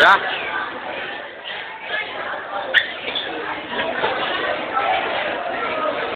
Grazie.